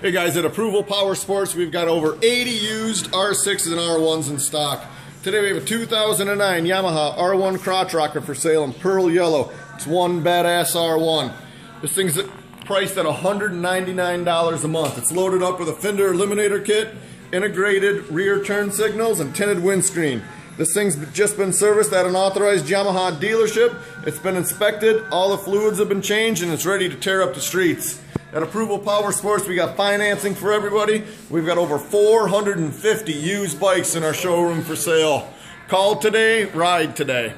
Hey guys, at Approval Power Sports, we've got over 80 used R6s and R1s in stock. Today we have a 2009 Yamaha R1 crotch rocker for sale in pearl yellow. It's one badass R1. This thing's priced at $199 a month. It's loaded up with a fender eliminator kit, integrated rear turn signals, and tinted windscreen. This thing's just been serviced at an authorized Yamaha dealership. It's been inspected, all the fluids have been changed, and it's ready to tear up the streets. At Approval Power Sports, we got financing for everybody. We've got over 450 used bikes in our showroom for sale. Call today, ride today.